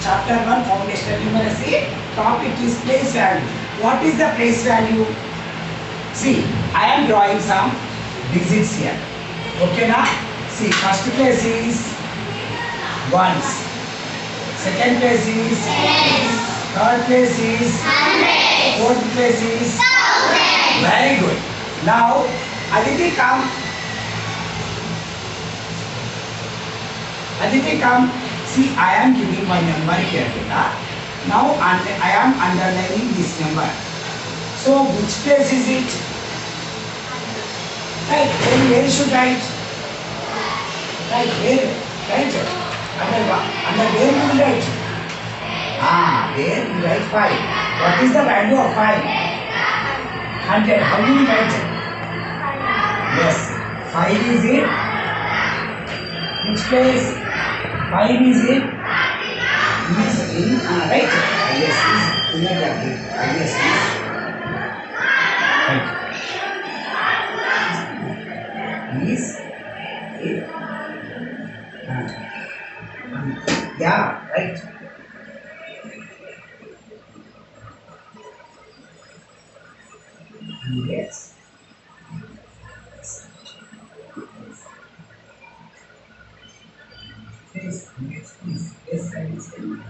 chapter 1 foundational numeracy topic is place value. What is the place value? See i am drawing some digits here. Okay now see first place is ones. Second place is tens. third place is fourth place is very good. Now aditi come. Aditi come see i am giving my number here beta now i am underlining this number. So which place is it? Right then where should write. Right where right? Under under where will write? Ah there you write 5 what is the value of 5 100 how do you write? It yes. 5 is it which place 5 is it? Is in uh, right. Yes is in the bracket uh, yes. Is right. Is it? Um, yeah right. Yes Yes, yes, please. Yes, I understand.